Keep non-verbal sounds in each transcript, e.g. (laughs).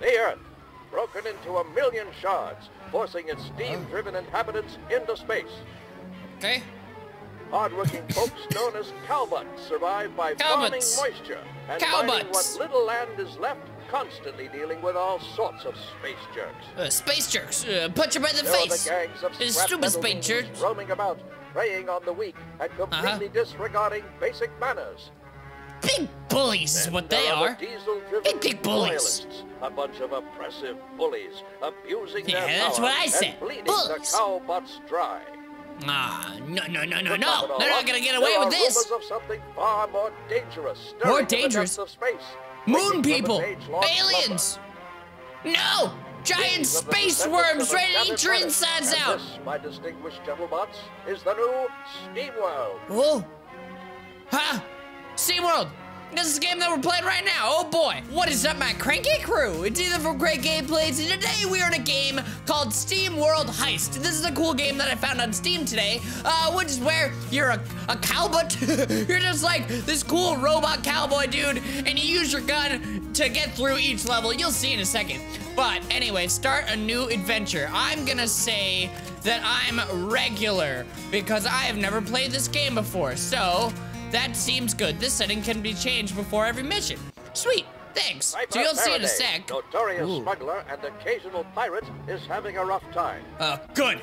The Earth, broken into a million shards, forcing its steam-driven inhabitants into space. Okay. Hard-working (laughs) folks known as cowbots survive by farming moisture and mining what little land is left, constantly dealing with all sorts of space jerks. Uh, space jerks. Uh, punch right in the There are face. the gangs of Uh, stupid space jerks. roaming about, preying on the weak and completely disregarding basic manners. Big bullies is what they are. Big, big bullies. a bunch of oppressive bullies, abusing Yeah, their that's what I said. Bullies. dry. Ah, no, no, no, no, To top it no. They're not gonna get away with this. of something far more dangerous. More dangerous? Of space, Moon people. Aliens. No! Giant space worms ready to eat your insides out. This, my distinguished gentlebots, is the new SteamWorld. Oh. Huh? SeaWorld. This is a game that we're playing right now. Oh boy. What is up, my cranky crew? It's Ethan from Crank Gameplays, and today we are in a game called SteamWorld Heist. This is a cool game that I found on Steam today, uh, which is where you're a, a cowboy. (laughs) you're just like this cool robot cowboy dude, and you use your gun to get through each level. You'll see in a second. But anyway, start a new adventure. I'm gonna say that I'm regular because I have never played this game before. So that seems good. This setting can be changed before every mission. Sweet. Thanks. Piper So you'll see in a Faraday, sec. Notorious Ooh. smuggler and occasional pirate is having a rough time. Uh, good.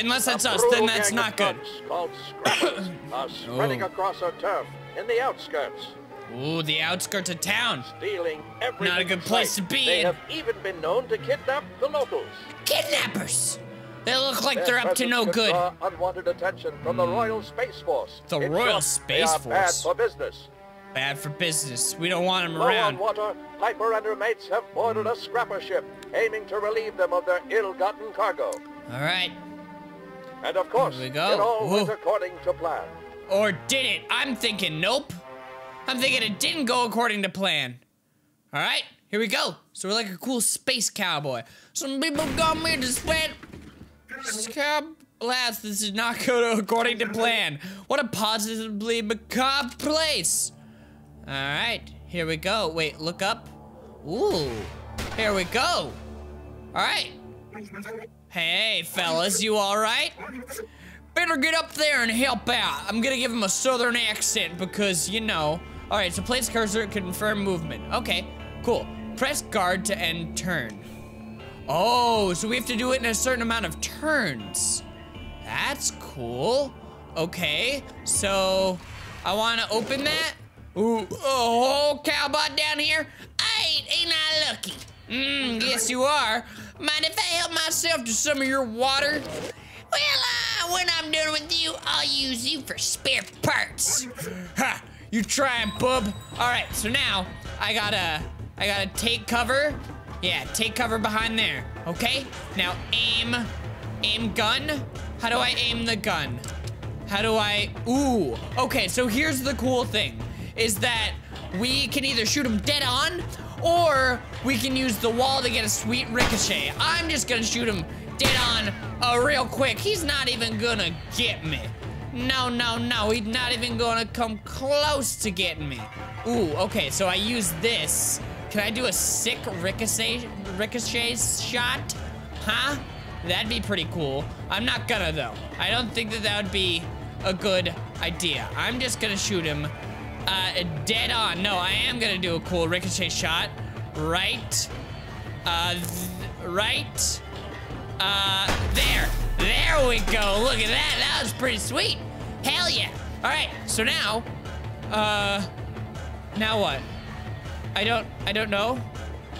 Unless that's us, then that's not good. Called scrappers (coughs) are spreading Oh. across our turf in the outskirts, Ooh, the outskirts of town. stealing everything. Not a good place to be They in. have even been known to kidnap the locals. Kidnappers. They look like they're up to no good. Unwanted attention from the Royal Space Force. The In Royal short, Space Force. Bad for business. Bad for business. We don't want them Low on around. water, Piper and her mates have boarded a scrapper ship, aiming to relieve them of their ill-gotten cargo. All right. And of course, Here we go. it all went according to plan. Or did it? I'm thinking nope. I'm thinking it didn't go according to plan. All right, here we go. So we're like a cool space cowboy. Some people got me to spend. Cab. Lads, this did not go to according to plan. What a positively macabre place. All right, here we go. Wait, look up. Ooh, here we go. All right. Hey, fellas, you all right? Better get up there and help out. I'm gonna give him a southern accent because, you know. All right, so place cursor, confirm movement. Okay, cool. Press guard to end turn. Oh, so we have to do it in a certain amount of turns. That's cool. Okay, so I want to open that. Ooh, oh, cowbot down here. Hey, ain't I lucky? Mmm, yes you are. Mind if I help myself to some of your water? Well, uh, when I'm done with you, I'll use you for spare parts. Ha! You trying, bub? All right, so now I gotta, I gotta take cover. Yeah, take cover behind there. Okay. Now aim, aim gun. How do I aim the gun? How do I? Ooh. Okay, so here's the cool thing, is that we can either shoot him dead on, or we can use the wall to get a sweet ricochet. I'm just gonna shoot him dead on, uh, real quick. He's not even gonna get me. No, no, no. He's not even gonna come close to getting me. Ooh. Okay, so I use this. Can I do a sick ricochet ricochet shot? Huh? That'd be pretty cool. I'm not gonna though. I don't think that that would be a good idea. I'm just gonna shoot him uh, dead on. No, I am gonna do a cool ricochet shot. Right. Uh, right. Uh, there. There we go. Look at that. That was pretty sweet. Hell yeah. All right. So now, uh, now what? I don't, I don't know.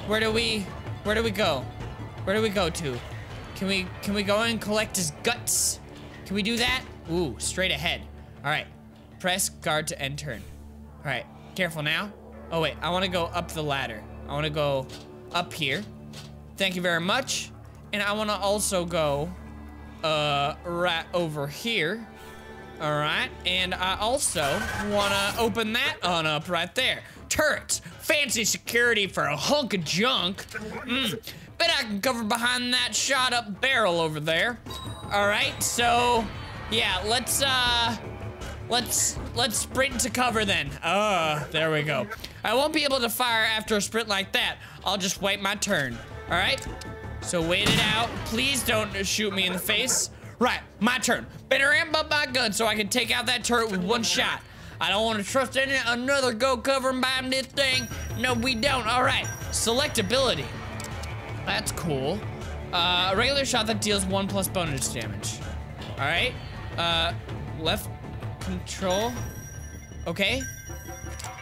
Where do we, where do we go? Where do we go to? Can we, can we go and collect his guts? Can we do that? Ooh, straight ahead. All right. Press guard to end turn. All right. Careful now. Oh wait, I want to go up the ladder. I want to go up here. Thank you very much. And I want to also go, uh, right over here. All right, and I also want to open that on up right there. Turrets, fancy security for a hunk of junk. Mm, bet I can cover behind that shot up barrel over there. All right, so yeah, let's uh, let's let's sprint to cover then. Uh, there we go. I won't be able to fire after a sprint like that. I'll just wait my turn. All right? So wait it out. Please don't shoot me in the face. Right, my turn. Better amp up my gun so I can take out that turret with one shot. I don't want to trust any another go cover and this thing. No, we don't. All right, selectability. That's cool. Uh, a regular shot that deals one plus bonus damage. All right. Uh, left control. Okay.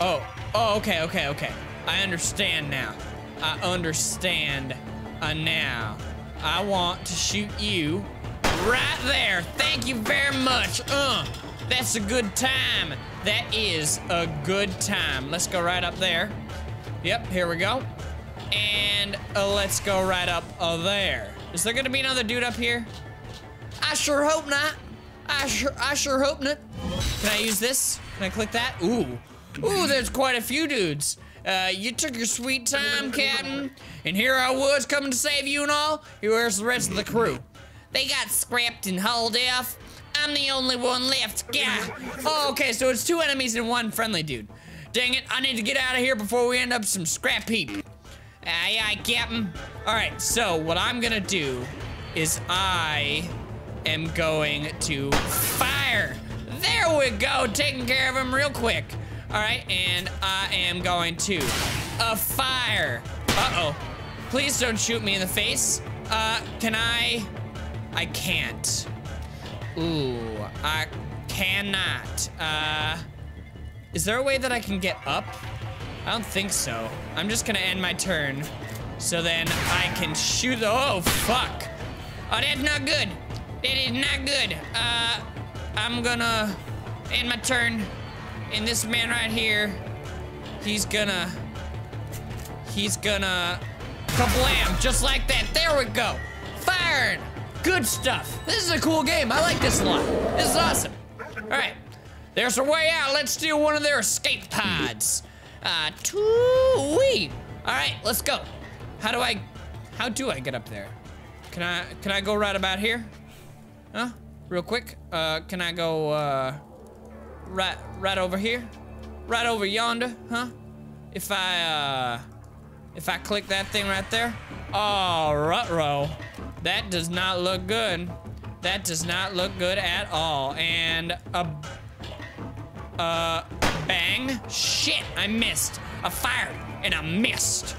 Oh. Oh, okay, okay, okay. I understand now. I understand uh, now. I want to shoot you right there. Thank you very much. Uh, that's a good time. That is a good time. Let's go right up there. Yep, here we go. And uh, let's go right up uh, there. Is there gonna be another dude up here? I sure hope not. I sure, I sure hope not. Can I use this? Can I click that? Ooh. Ooh, there's quite a few dudes. Uh, you took your sweet time, Captain, and here I was coming to save you and all. Here's the rest of the crew. They got scrapped and hauled off. I'm the only one left. Yeah. Oh, okay, so it's two enemies and one friendly dude. Dang it, I need to get out of here before we end up some scrap heap. Aye, aye, Captain. All right, so what I'm gonna do is I am going to fire. There we go, taking care of him real quick. All right, and I am going to uh, fire. Uh-oh. Please don't shoot me in the face. Uh, can I? I can't. Ooh, I cannot. Uh, is there a way that I can get up? I don't think so. I'm just gonna end my turn. So then I can shoot the, oh, fuck. Oh, that's not good. That is not good. Uh, I'm gonna end my turn. And this man right here, he's gonna, he's gonna kablam, just like that. There we go. Fired. Good stuff. This is a cool game. I like this a lot. This is awesome. All right. There's a way out. Let's steal one of their escape pods. Uh, two-wee. All right, let's go. How do I, how do I get up there? Can I, can I go right about here? Huh? Real quick. Uh, can I go, uh, right, right over here? Right over yonder, huh? If I, uh, if I click that thing right there? Oh, rut-row. That does not look good. That does not look good at all. And a, uh, bang. Shit, I missed. I fired and I missed.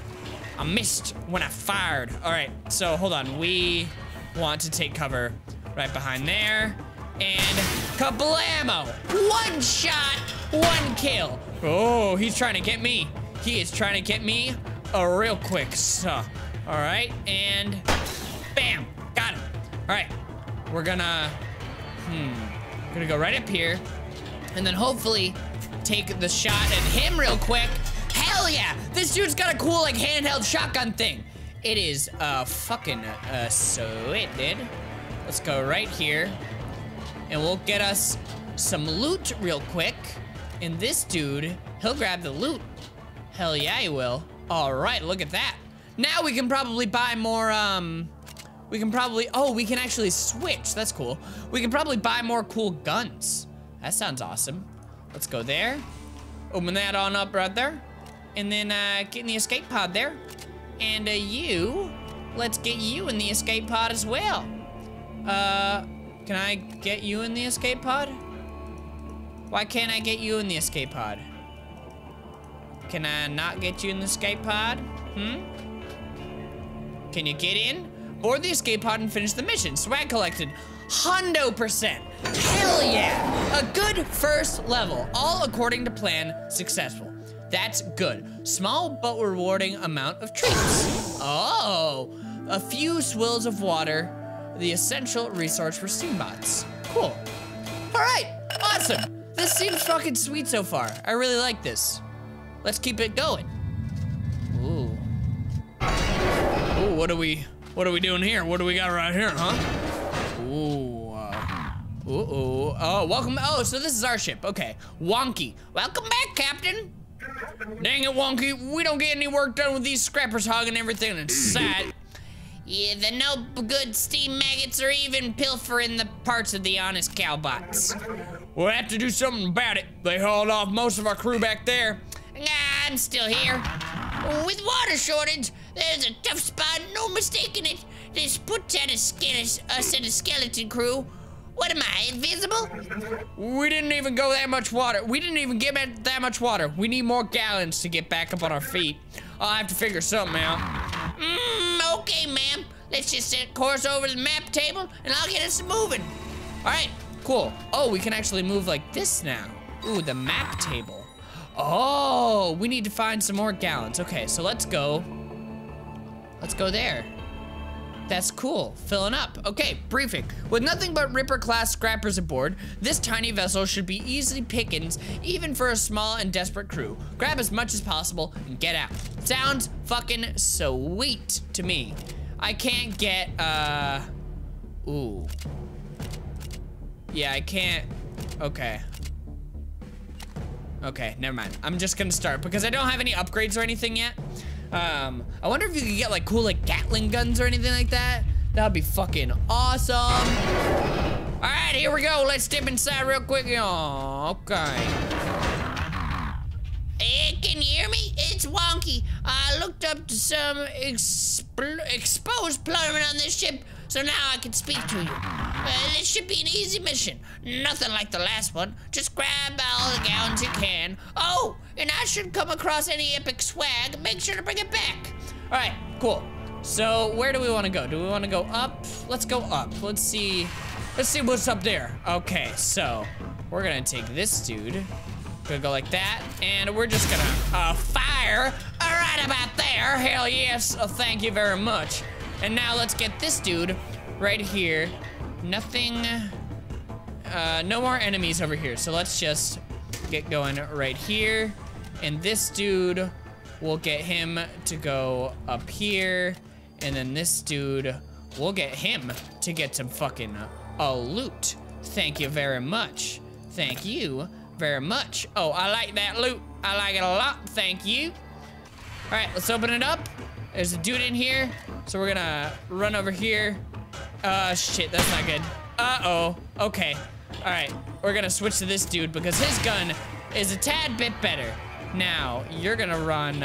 I missed when I fired. All right, so hold on. We want to take cover right behind there. And kablamo! One shot, one kill. Oh, he's trying to get me. He is trying to get me a real quick. So, all right, and bam, got him. All right, we're gonna, hmm, gonna go right up here, and then hopefully take the shot at him real quick. Hell yeah, this dude's got a cool like handheld shotgun thing. It is uh fucking uh sweet, dude. Let's go right here, and we'll get us some loot real quick. And this dude, he'll grab the loot. Hell yeah, he will. All right, look at that. Now we can probably buy more, um, we can probably, oh, we can actually switch. That's cool. We can probably buy more cool guns. That sounds awesome. Let's go there. Open that on up right there. And then uh, get in the escape pod there. And uh, you, let's get you in the escape pod as well. Uh, can I get you in the escape pod? Why can't I get you in the escape pod? Can I not get you in the escape pod? Hmm? Can you get in? Board the escape pod and finish the mission. Swag collected. Hundo percent. Hell yeah. A good first level. All according to plan. Successful. That's good. Small but rewarding amount of treats. Oh. A few swills of water. The essential resource for steambots. Cool. All right. Awesome. This seems fucking sweet so far. I really like this. Let's keep it going. Ooh. Ooh, what are we, what are we doing here? What do we got right here, huh? Ooh. Uh, ooh. Oh, welcome. Oh, so this is our ship. Okay. Wonky. Welcome back, Captain. Dang it, Wonky. We don't get any work done with these scrappers hogging everything inside. Yeah, the no good steam maggots are even pilfering the parts of the honest cowbots. We'll have to do something about it. They hauled off most of our crew back there. I'm still here. With water shortage, there's a tough spot, no mistaking it. This puts out uh, a, ske- a set of skeleton crew. What am I, invisible? We didn't even go that much water. We didn't even get that much water. We need more gallons to get back up on our feet. I'll have to figure something out. Mmm, okay, ma'am. Let's just set course over the map table and I'll get us moving. All right, cool. Oh, we can actually move like this now. Ooh, the map table. Oh, we need to find some more gallons. Okay, so let's go. Let's go there. That's cool, filling up. Okay, briefing. With nothing but Ripper-class scrappers aboard, this tiny vessel should be easily pickings, even for a small and desperate crew. Grab as much as possible and get out. Sounds fucking sweet to me. I can't get, uh, ooh. Yeah, I can't, okay. Okay, never mind. I'm just gonna start because I don't have any upgrades or anything yet. Um, I wonder if you could get like cool like Gatling guns or anything like that. That'd be fucking awesome. All right, here we go. Let's dip inside real quick. Oh, okay. Hey, can you hear me? It's wonky. I looked up to some exposed plumbing on this ship so now I can speak to you. Uh, this should be an easy mission. Nothing like the last one. Just grab all the gowns you can. Oh, and I should come across any epic swag. Make sure to bring it back. All right, cool. So where do we want to go? Do we want to go up? Let's go up. Let's see. Let's see what's up there. Okay, so we're gonna take this dude. Gonna go like that, and we're just gonna uh, fire right about there. Hell yes, oh, thank you very much. And now let's get this dude right here. Nothing, uh, no more enemies over here. So let's just get going right here. And this dude, we'll get him to go up here. And then this dude, we'll get him to get some fucking uh, loot. Thank you very much. Thank you very much. Oh, I like that loot. I like it a lot. Thank you. All right, let's open it up. There's a dude in here. So we're gonna run over here. Uh, shit, that's not good. Uh-oh, okay. All right, we're gonna switch to this dude because his gun is a tad bit better. Now, you're gonna run,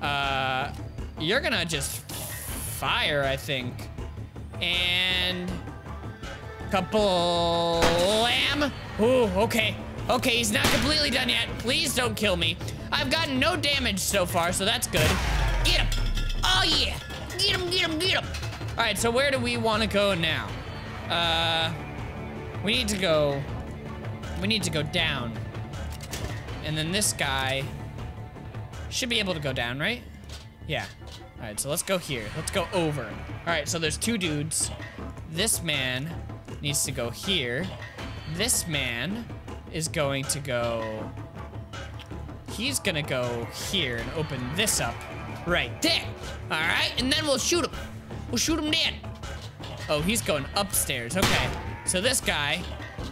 uh, you're gonna just fire, I think. And couple lamb. Ooh, okay. Okay, he's not completely done yet. Please don't kill me. I've gotten no damage so far, so that's good. Get him. Yeah. Get him, get him, get him. All right, so where do we want to go now? Uh, we need to go, we need to go down. And then this guy should be able to go down, right? Yeah. All right, so let's go here. Let's go over. All right, so there's two dudes. This man needs to go here. This man is going to go... He's gonna go here and open this up right there. All right, and then we'll shoot him. We'll shoot him dead. Oh, he's going upstairs. Okay, so this guy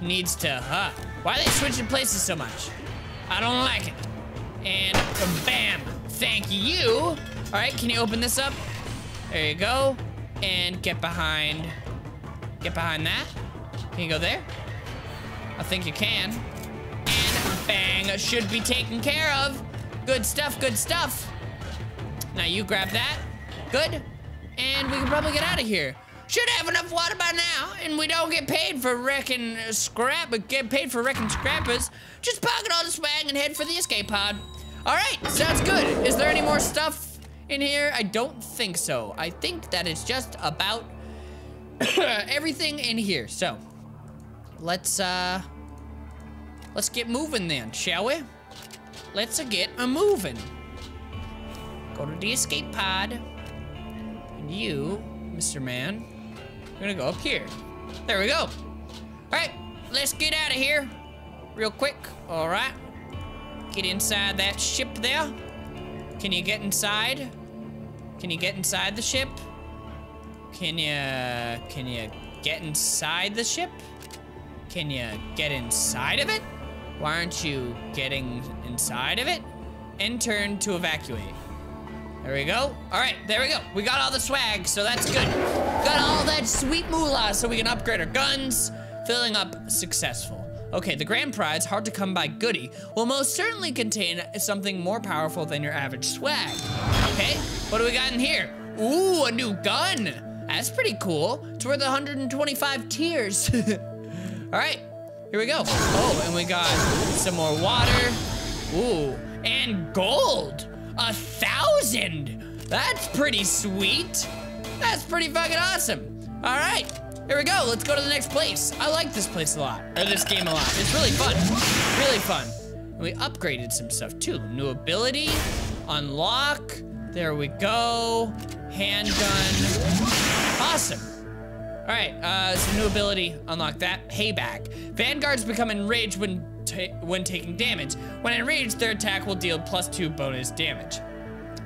needs to, huh? Why are they switching places so much? I don't like it. And bam, thank you. All right, can you open this up? There you go. And get behind, get behind that. Can you go there? I think you can. And bang, should be taken care of. Good stuff, good stuff. Now you grab that. Good. And we can probably get out of here. Should have enough water by now, and we don't get paid for wrecking scrap, but get paid for wrecking scrappers. Just pocket all the swag and head for the escape pod. All right, sounds good. Is there any more stuff in here? I don't think so. I think that is just about (coughs) everything in here. So, let's, uh, let's get moving then, shall we? Let's get a moving. Go to the escape pod. And you, Mr. Man, you're gonna go up here. There we go. All right, let's get out of here real quick. All right. Get inside that ship there. Can you get inside? Can you get inside the ship? Can you, can you get inside the ship? Can you get inside of it? Why aren't you getting inside of it? And turn to evacuate. There we go. All right, there we go. We got all the swag, so that's good. Got all that sweet moolah so we can upgrade our guns. Filling up successful. Okay, the grand prize, hard to come by goody, will most certainly contain something more powerful than your average swag. Okay, what do we got in here? Ooh, a new gun. That's pretty cool. It's worth 125 tears. (laughs) All right, here we go. Oh, and we got some more water. Ooh, and gold. A thousand. That's pretty sweet. That's pretty fucking awesome. All right, here we go. Let's go to the next place. I like this place a lot, or this game a lot. It's really fun, really fun. We upgraded some stuff too. New ability, unlock. There we go. Handgun. Awesome. All right, uh, some new ability, unlock that. Payback. Vanguards become enraged when when taking damage. When enraged, their attack will deal plus two bonus damage.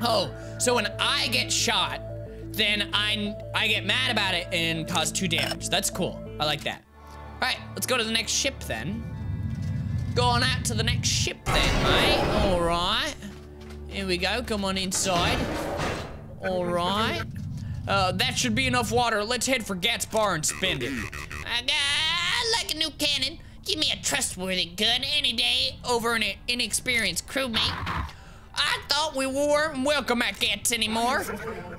Oh, so when I get shot, then I I get mad about it and cause two damage. That's cool. I like that. All right, let's go to the next ship then. Going out to the next ship then, mate. All right. Here we go. Come on inside. All right. Uh, that should be enough water. Let's head for Gat's bar and spend it. I, I like a new cannon. Give me a trustworthy gun any day over an inexperienced crewmate. I thought we weren't welcome at Gats anymore.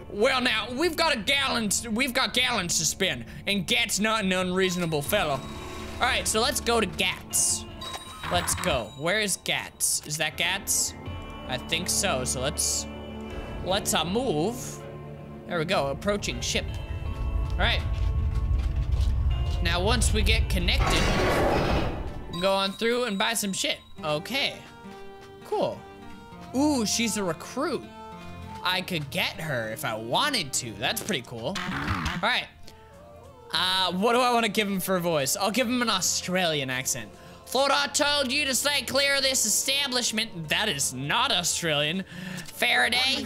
Well, now we've got a gallons. We've got gallons to spend, and Gat's not an unreasonable fellow. All right, so let's go to Gats. Let's go. Where is Gats? Is that Gats? I think so. So let's let's uh, move. There we go. Approaching ship. All right. Now, once we get connected, go on through and buy some shit. Okay. Cool. Ooh, she's a recruit. I could get her if I wanted to. That's pretty cool. All right. Uh, what do I want to give him for a voice? I'll give him an Australian accent. Thought I told you to stay clear of this establishment. That is not Australian. Faraday?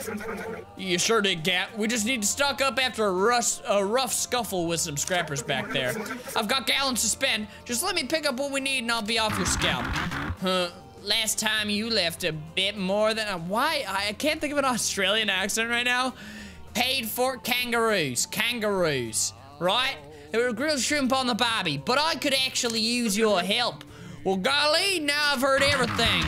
You sure did, Gat. We just need to stock up after a, rough, a rough scuffle with some scrappers back there. I've got gallons to spend. Just let me pick up what we need and I'll be off your scalp. Huh. Last time you left a bit more than a, why? I can't think of an Australian accent right now. Paid for kangaroos. Kangaroos. Right? They were grilled shrimp on the barbie, but I could actually use your help. Well, golly, now I've heard everything.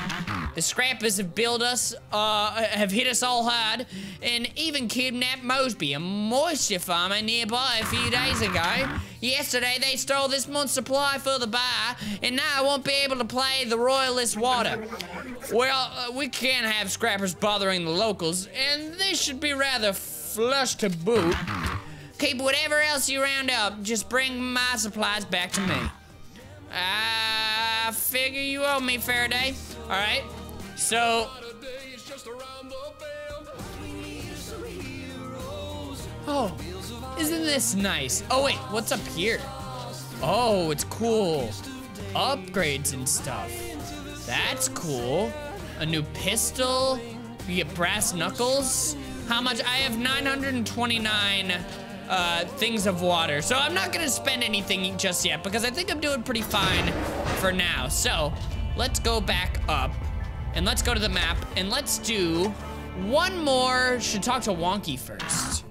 The scrappers have built us, uh, have hit us all hard, and even kidnapped Mosby, a moisture farmer nearby a few days ago. Yesterday, they stole this month's supply for the bar, and now I won't be able to play the Royalist water. Well, uh, we can't have scrappers bothering the locals, and this should be rather flush to boot. Keep whatever else you round up, just bring my supplies back to me. I figure you owe me, Faraday. All right. So. Oh, isn't this nice? Oh wait, what's up here? Oh, it's cool. Upgrades and stuff. That's cool. A new pistol. You get brass knuckles. How much? I have 929 uh, things of water. So I'm not gonna spend anything just yet because I think I'm doing pretty fine for now. So let's go back up and let's go to the map and let's do one more. Should talk to Wonky first.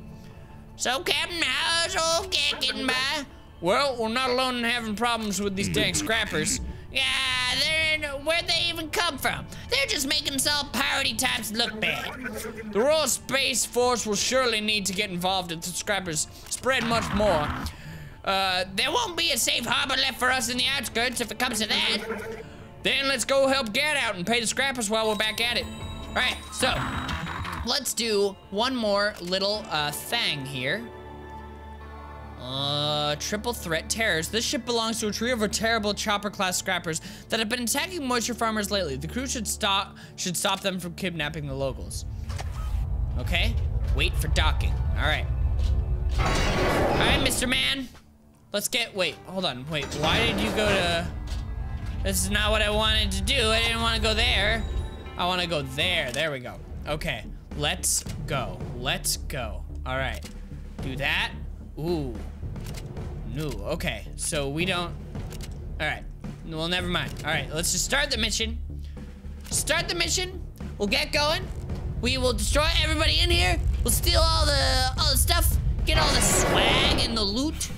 So Captain, how's Gat getting by? Well, we're not alone in having problems with these dang scrappers. Yeah, where'd they even come from? They're just making all piratey types look bad. The Royal Space Force will surely need to get involved if the scrappers spread much more. Uh, there won't be a safe harbor left for us in the outskirts if it comes to that. Then let's go help Gat out and pay the scrappers while we're back at it. All right, so let's do one more little uh, thing here. Uh, triple threat terrors. This ship belongs to a trio of terrible chopper-class scrappers that have been attacking moisture farmers lately. The crew should stop should stop them from kidnapping the locals. Okay, wait for docking. All right. All right, Mr. Man. Let's get. Wait, hold on. Wait, why did you go to? This is not what I wanted to do. I didn't want to go there. I want to go there. There we go. Okay, let's go. Let's go. All right, do that. Ooh. No, okay. So we don't... Alright. Well, never mind. Alright, let's just start the mission. Start the mission. We'll get going. We will destroy everybody in here. We'll steal all the all the stuff. Get all the swag and the loot.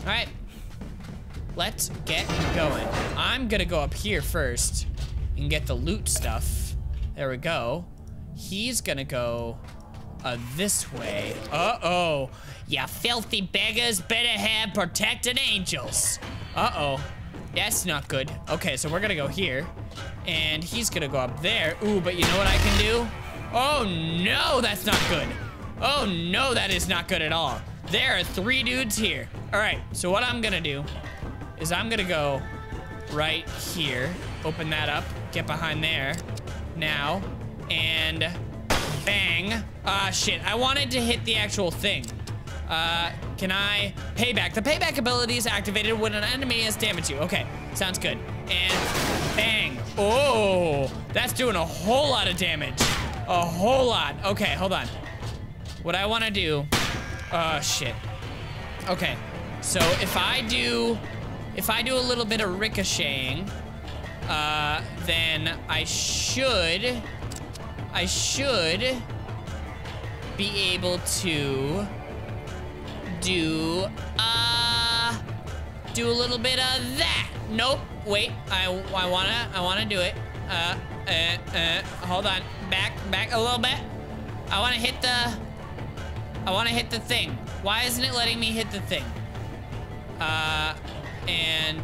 Alright. let's get going. I'm gonna go up here first and get the loot stuff. There we go. He's gonna go uh, this way. Uh-oh. You filthy beggars better have protected angels. Uh-oh. That's not good. Okay, so we're gonna go here. And he's gonna go up there. Ooh, but you know what I can do? Oh, no, that's not good. Oh, no, that is not good at all. There are three dudes here. All right, so what I'm gonna do is I'm gonna go right here. Open that up, get behind there. Now, and bang. Ah, shit, I wanted to hit the actual thing. Uh, can I? Payback. The payback ability is activated when an enemy has damaged you. Okay, sounds good. And bang. Oh, that's doing a whole lot of damage. A whole lot. Okay, hold on. What I want to do. Oh, shit. Okay, so if I do, if I do a little bit of ricocheting, uh, then I should, I should be able to do, uh, do a little bit of that. Nope, wait, I, I wanna, I wanna do it. Uh, uh, uh, hold on, back, back a little bit. I wanna hit the, I wanna hit the thing. Why isn't it letting me hit the thing? Uh, and,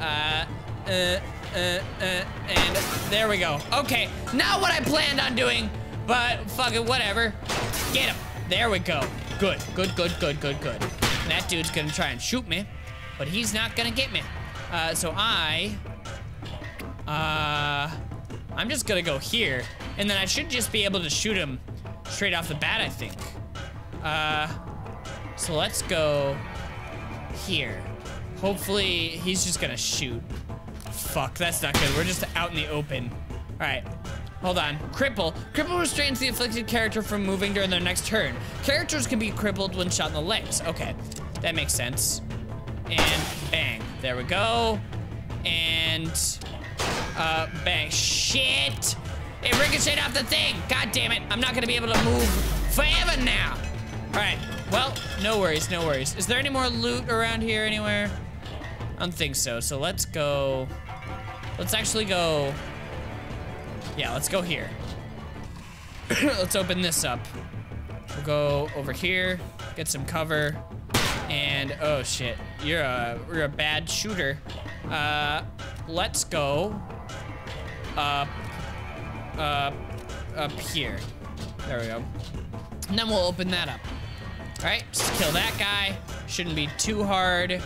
uh, uh, uh, uh, and there we go. Okay, not what I planned on doing, but fuck it, whatever. Get him. There we go. Good, good, good, good, good, good. That dude's gonna try and shoot me, but he's not gonna get me. Uh, so I, uh, I'm just gonna go here, and then I should just be able to shoot him straight off the bat, I think. Uh, so let's go here. Hopefully, he's just gonna shoot. Fuck, that's not good. We're just out in the open. All right, hold on. Cripple. Cripple restrains the afflicted character from moving during their next turn. Characters can be crippled when shot in the legs. Okay, that makes sense. And bang. There we go. And, uh, bang. Shit! It ricocheted off the thing. God damn it. I'm not gonna be able to move forever now. All right. Well, no worries, no worries. Is there any more loot around here anywhere? I don't think so. So let's go. Let's actually go. Yeah, let's go here. (clears throat) let's open this up. We'll go over here, get some cover, and oh shit, you're a you're a bad shooter. Uh, let's go up, up, up here. There we go. And then we'll open that up. All right, just kill that guy. Shouldn't be too hard.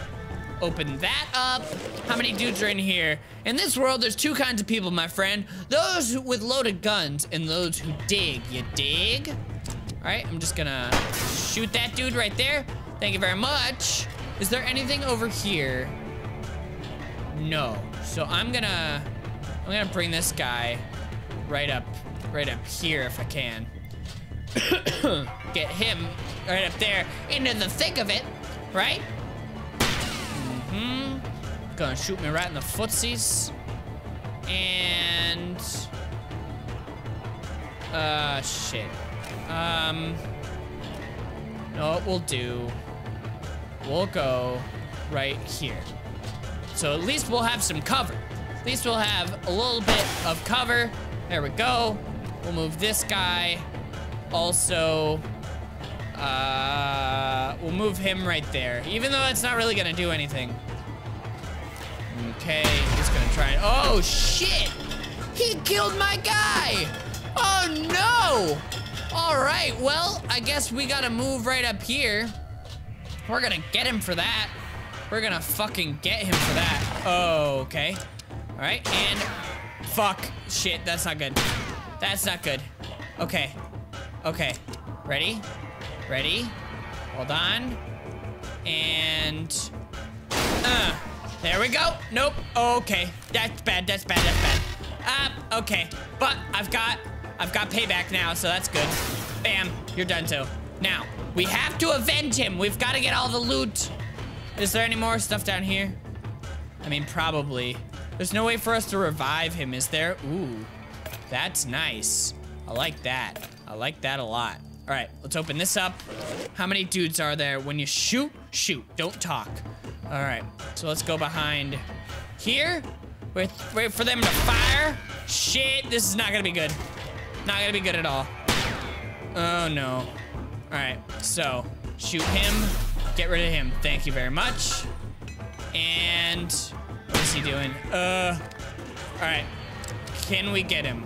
Open that up. How many dudes are in here? In this world, there's two kinds of people, my friend. Those with loaded guns and those who dig. You dig? All right, I'm just gonna shoot that dude right there. Thank you very much. Is there anything over here? No. So I'm gonna, I'm gonna bring this guy right up, right up here if I can. (coughs) Get him right up there into the thick of it, right? Mm-hmm. Gonna shoot me right in the footsies. And... Uh, shit. Um... No, what we'll do... We'll go right here. So at least we'll have some cover. At least we'll have a little bit of cover. There we go. We'll move this guy. Also, uh, we'll move him right there, even though it's not really gonna do anything. Okay, he's gonna try and, oh shit! He killed my guy! Oh no! All right, well, I guess we gotta move right up here. We're gonna get him for that. We're gonna fucking get him for that. Oh, okay. All right, and fuck, shit, that's not good. That's not good. Okay, okay, ready? Ready? Hold on. And, uh, there we go. Nope, okay, that's bad, that's bad, that's bad. Uh, okay, but I've got, I've got payback now, so that's good. Bam, you're done too. Now, we have to avenge him. We've got to get all the loot. Is there any more stuff down here? I mean, probably. There's no way for us to revive him, is there? Ooh, that's nice. I like that. I like that a lot. All right, let's open this up. How many dudes are there? When you shoot, shoot. Don't talk. All right, so let's go behind here. Wait, wait for them to fire. Shit, this is not gonna be good. Not gonna be good at all. Oh no. All right, so shoot him, get rid of him. Thank you very much. And what is he doing? Uh, all right. Can we get him?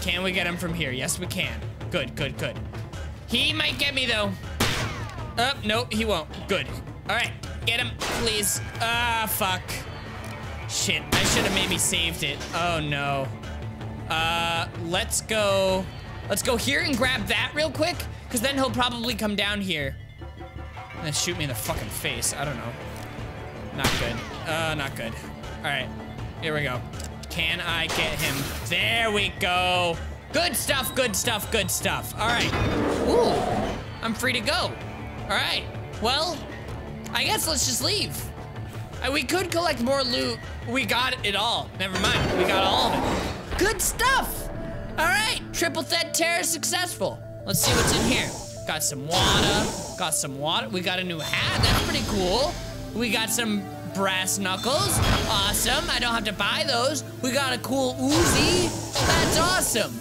Can we get him from here? Yes, we can. Good, good, good. He might get me though. Oh, no, he won't. Good. All right, get him, please. Ah, fuck. Shit, I should have maybe saved it. Oh no. Uh, let's go. Let's go here and grab that real quick, because then he'll probably come down here and shoot me in the fucking face. I don't know. Not good. Uh, not good. All right, here we go. Can I get him? There we go. Good stuff, good stuff, good stuff. All right. Ooh, I'm free to go. All right. Well, I guess let's just leave. Uh, we could collect more loot. We got it all. Never mind. We got all of it. Good stuff. All right. Triple threat terror successful. Let's see what's in here. Got some water. Got some water. We got a new hat. That's pretty cool. We got some brass knuckles. Awesome. I don't have to buy those. We got a cool Uzi. That's awesome.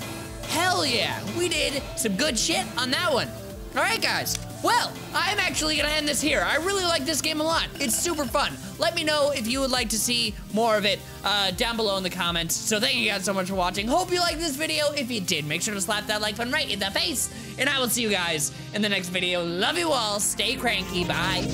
Hell yeah. We did some good shit on that one. All right, guys. Well, I'm actually gonna end this here. I really like this game a lot. It's super fun. Let me know if you would like to see more of it uh, down below in the comments. So thank you guys so much for watching. Hope you liked this video. If you did, make sure to slap that like button right in the face. And I will see you guys in the next video. Love you all. Stay cranky. Bye.